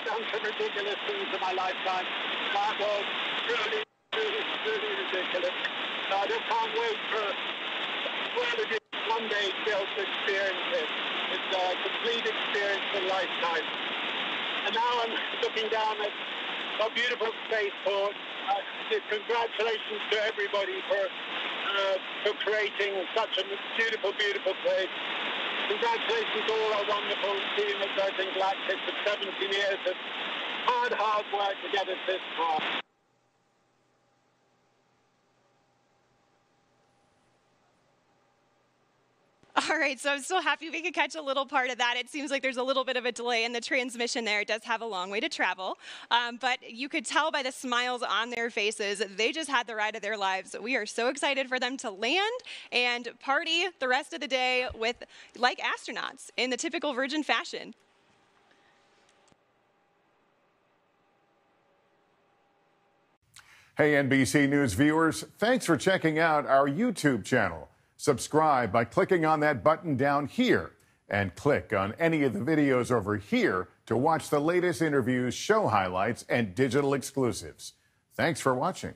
I've done some ridiculous things in my lifetime. That was really, really, really ridiculous. I just can't wait for whoever one day to be able to experience it. It's a complete experience of a lifetime. And now I'm looking down at a beautiful spaceport. Uh, congratulations to everybody for uh, for creating such a beautiful, beautiful place. Congratulations to all our wonderful team at Virgin Galactic for 17 years of hard, hard work to get us this far. All right, so I'm so happy we could catch a little part of that. It seems like there's a little bit of a delay in the transmission there. It does have a long way to travel. Um, but you could tell by the smiles on their faces, they just had the ride of their lives. We are so excited for them to land and party the rest of the day with like astronauts in the typical Virgin fashion. Hey, NBC News viewers, thanks for checking out our YouTube channel. Subscribe by clicking on that button down here and click on any of the videos over here to watch the latest interviews, show highlights, and digital exclusives. Thanks for watching.